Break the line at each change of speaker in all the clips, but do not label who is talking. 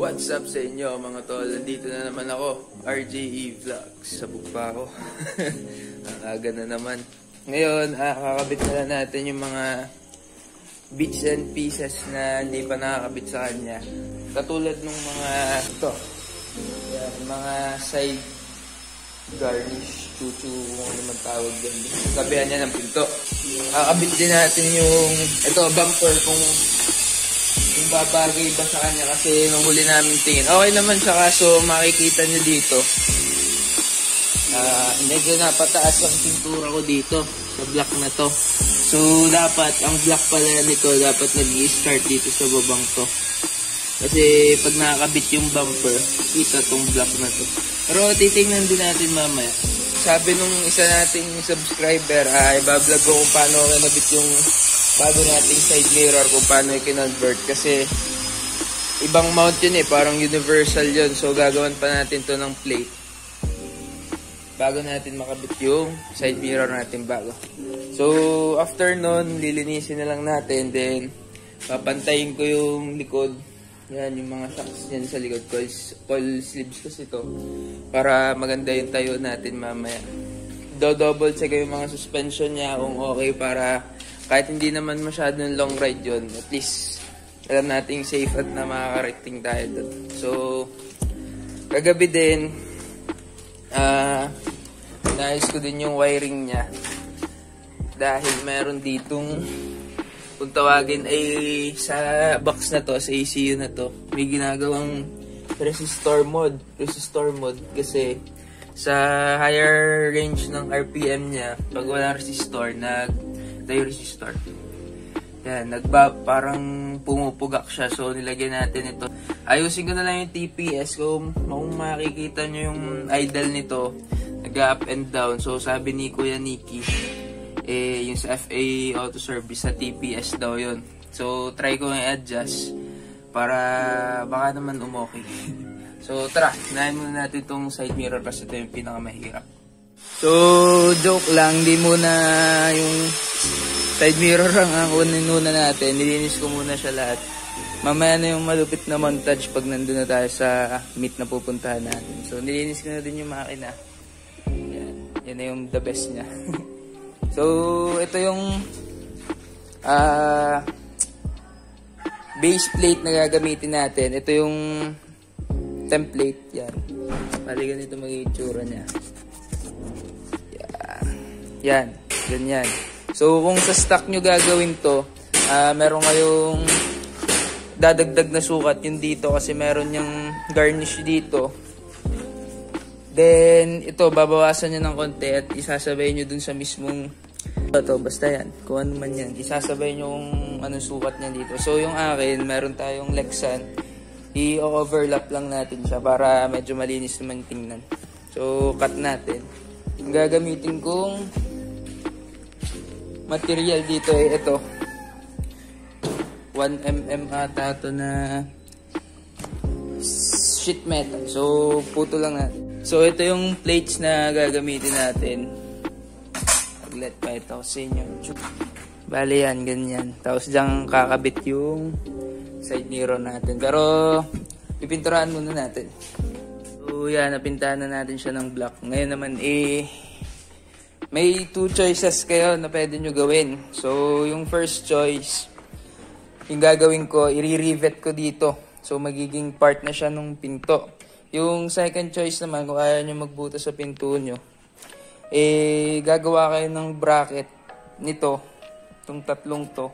What's up sa inyo mga tol? Nandito na naman ako, RJE Vlogs. Sabog pa ako. Ang aga na naman. Ngayon, ah, kakabit na natin yung mga bits and pieces na hindi pa nakakabit sa kanya. Katulad ng mga ito. Yan, mga side garnish, chuchu, kung ano man tawag dyan. Sabihan niya ng pinto. Kakabit din natin yung ito, bumper kung kung babagay ba sa kanya kasi nung huli namin tingin. Okay naman siya kaso makikita niyo dito. Ah, medyo napataas ang pintura ko dito sa block na to. So dapat ang block pala nito dapat nag-i-start dito sa babang to. Kasi pag nakakabit yung bumper, kita tong block na to. Pero titingnan din natin mamaya. Sabi nung isa nating subscriber, ay bablog ko kung paano nabit yung bago nating side mirror kung paano i-convert kasi ibang mount yun eh, parang universal yun. So gagawin pa natin to ng plate bago natin makabit yung side mirror natin bago. So after nun, lilinisin na lang natin then papantayin ko yung likod. Yan, yung mga socks yan sa likod ko. Coil sleeves kasi to. Para maganda yung tayo natin mamaya. Do-double check yung mga suspension niya kung okay para kahit hindi naman masyadong long ride yun, at least alam nating safe at na makakarating tayo doon. So, kagabi din, uh, naayos ko din yung wiring niya. Dahil meron ditong, kung tawagin ay sa box na to, sa ECU na to, may ginagawang resistor mode. Resistor mode kasi sa higher range ng RPM niya, pag wala resistor, nag tayo resistor. Yan, nagba, parang pumupugak siya. So, nilagyan natin ito. Ayusin ko na lang yung TPS. Kung, kung makikita nyo yung idle nito, nag-up and down. So, sabi ni Kuya Nikki, eh, yung sa FA Auto Service, sa TPS daw yon So, try ko i-adjust para baka naman umoke. so, tara, nahin muna natin itong side mirror kasi ito yung pinakamahirap. So, joke lang, di muna yung side mirror lang ang unin-una natin. Nilinis ko muna siya lahat. Mamaya na yung malupit na montage pag nandun na tayo sa meet na pupuntahan natin. So, nilinis ko na din yung makina. Yan. Yan na yung the best niya. so, ito yung uh, base plate na gagamitin natin. Ito yung template. Yan. Bali ganito magiging itsura niya. Yan. Yan. Ganyan. So, kung sa stock nyo gagawin to, uh, meron kayong dadagdag na sukat yung dito kasi meron yung garnish dito. Then, ito, babawasan nyo ng konti at isasabay nyo dun sa mismong ito, basta yan. Kung ano man yan. Isasabay nyo kung anong sukat niya dito. So, yung akin, meron tayong Lexan. I-overlap lang natin siya para medyo malinis naman tingnan. So, cut natin. Ang gagamitin kong material dito ay ito. 1mm ata ito na sheet metal. So puto lang natin so ito yung plates na gagamitin natin. Paglet pa ito sa inyo. Bali yan ganyan. Tapos dyan kakabit yung side mirror natin. Pero pipinturahan muna natin. So yan napintahan na natin siya ng black. Ngayon naman eh may two choices kayo na pwede nyo gawin. So, yung first choice, yung gagawin ko, i-rivet ko dito. So, magiging part na siya nung pinto. Yung second choice naman, kung ayaw nyo magbuto sa pinto nyo, eh, gagawa kayo ng bracket nito, itong tatlong to,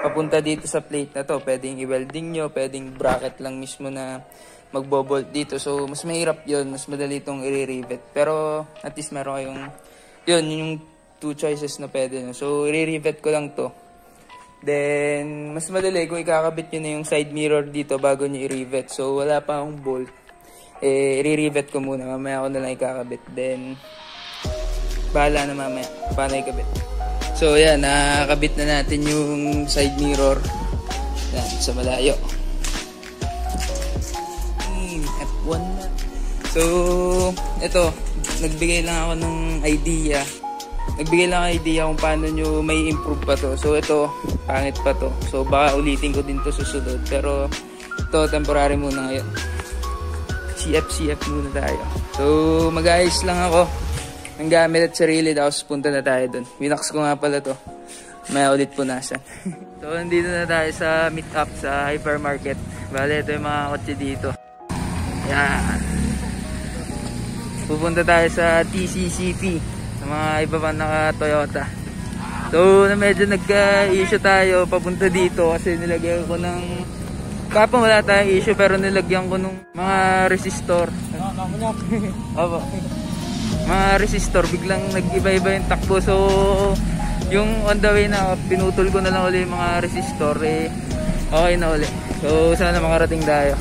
papunta dito sa plate na to. Pwedeng i-welding nyo, pwedeng bracket lang mismo na magbobolt dito. So, mas mahirap yon mas madali itong i-rivet. Pero, at least meron kayong yun, yung two choices na pwede. No? So, re-rivet ko lang to. Then, mas madali kung ikakabit nyo na yung side mirror dito bago nyo i-rivet. So, wala pa akong bolt. Eh, re-rivet ko muna. Mamaya ako na lang ikakabit. Then, bahala na mamaya. Paano ikabit. So, yan. Nakakabit na natin yung side mirror. Yan, sa malayo. F1 na. So, ito nagbigay lang ako ng idea. Nagbigay lang ako idea kung paano nyo may improve pa to. So ito, pangit pa to. So baka ulitin ko din to susunod. Pero ito, temporary muna ngayon. CF, CF muna tayo. So, mag-ayos lang ako ng gamit at sarili. Tapos punta na tayo dun. Winax ko nga pala to. May ulit punasan. so, nandito na tayo sa meet up sa hypermarket. Bale, ito yung mga kotse dito. Yan. Pupunta tayo sa TCCP. Sa mga iba pang naka-Toyota. So, na medyo nagka-issue tayo papunta dito kasi nilagyan ko ng Kapag wala tayong issue pero nilagyan ko nung mga resistor. Opo. Mga resistor biglang nag-iba-iba yung takbo. So, yung on the way na pinutol ko na lang ulit yung mga resistor eh okay na ulit. So, sana makarating tayo.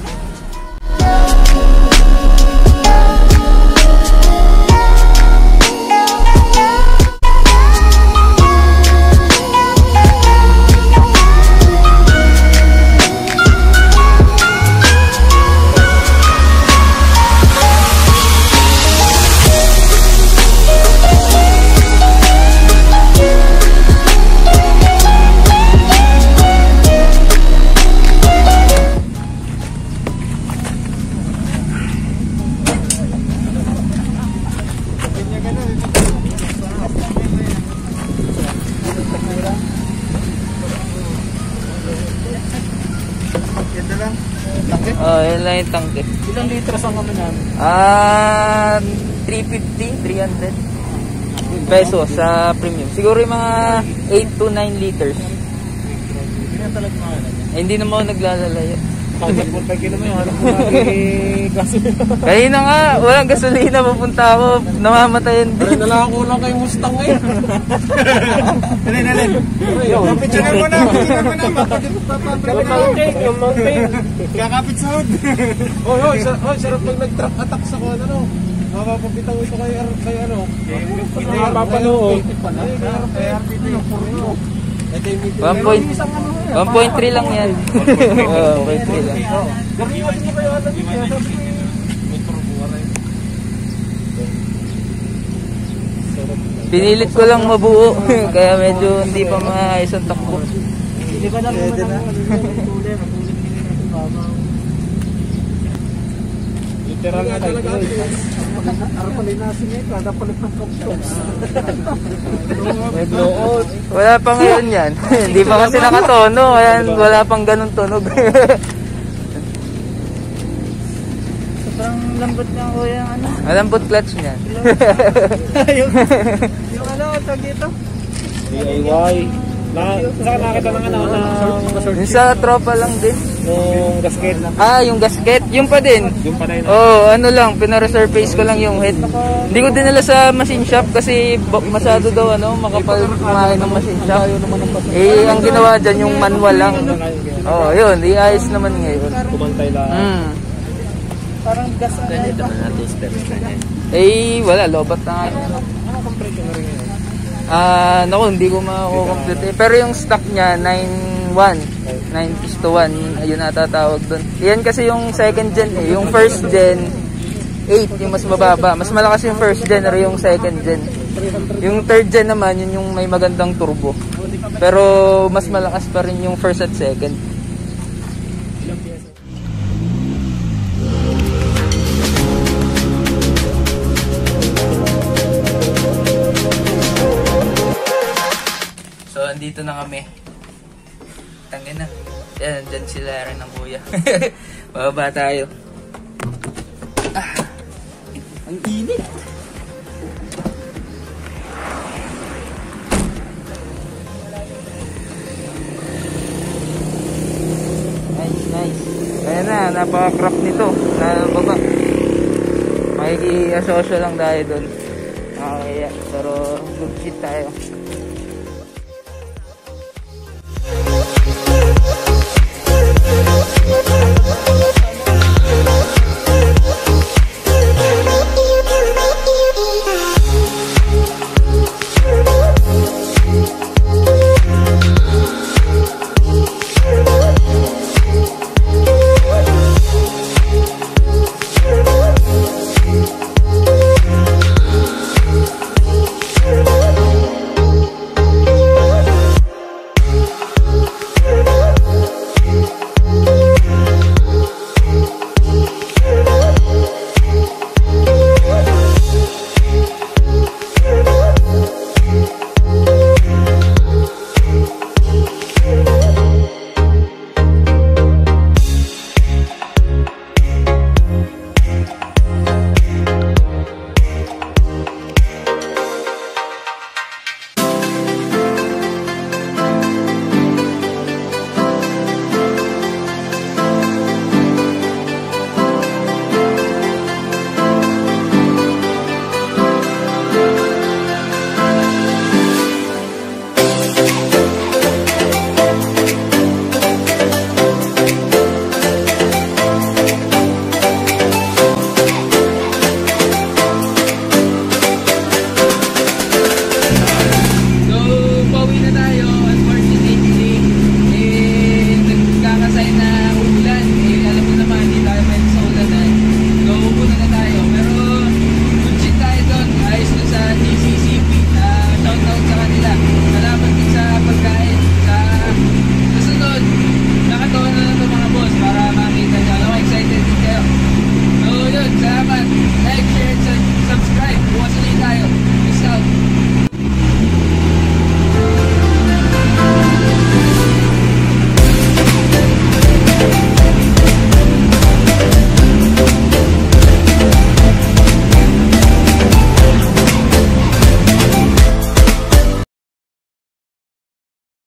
Lang
yung tangke.
Ilang litros ang kami namin?
Ah, 350, 300 pesos sa premium. Siguro yung mga 8 to 9 liters.
Hindi na talaga mga ano.
Eh, hindi naman ako naglalalayo.
Pag punta kilo mo yung hanap ko lagi kasi.
Kanina nga, walang gasolina, pupunta ako, namamatayan
Pero
din.
nalaka ko lang kay Mustang ngayon. Dali, dali. Kapitsunan mo na, kapitsunan mo na. Yung mountain, yung mountain. Kakapit sa hood. Oh, oh, sa, oh, sarap pag nag-truck attack sa kung ano. Mapapapitang ito kay, kay ano. Hindi nga papaloo. Kay RPT yung puro. Ito yung meeting.
1 point, 1.3 lang yan. Oo, 1.3 lang. Pinilit ko lang mabuo, kaya medyo hindi pa maayos ang takbo.
Hindi ba lang Literal na talaga. Arapalin na siya kada palit ng kaptos. Medyo out.
Wala pa ngayon yan. hindi pa kasi nakatono, kaya wala pang ganun tunog.
Sobrang lambot nga ko yung ano.
Malambot clutch niyan.
yung,
Yung ano, tag dito.
DIY. Na, saka nakita ng ano, ng,
Yung sa tropa lang din.
yung gasket.
Ah, yung gasket, yung pa din.
Yung panay na.
Oh, ano lang, pinaresurface ko lang yung head. Hindi ko dinala sa machine shop kasi masyado daw ano, makapal kumain ng machine shop. Eh, ang ginawa dyan yung manual lang. Oh, yun, iayos naman ngayon.
Kumantay lang.
Hmm.
Parang gas.
Ganito na natin yan.
Eh, wala, lobat na nga.
Ano compression na rin?
Ah, naku, hindi ko makukomplete. Pero yung stock niya, 9.1. 9 is to 1. Ayun ata tawag doon. Yan kasi yung second gen eh. Yung first gen, 8 yung mas mababa. Mas malakas yung first gen or yung second gen. Yung third gen naman, yun yung may magandang turbo. Pero mas malakas pa rin yung first at second. So, andito na kami. Tangin na. Yan, dyan sila rin ng kuya. Bababa tayo. Ah, ang init. Nice, nice. Ayan na, napaka-crap nito. Na baba. Makiki-asosyo lang tayo doon. Nakakaya. Pero good shit tayo.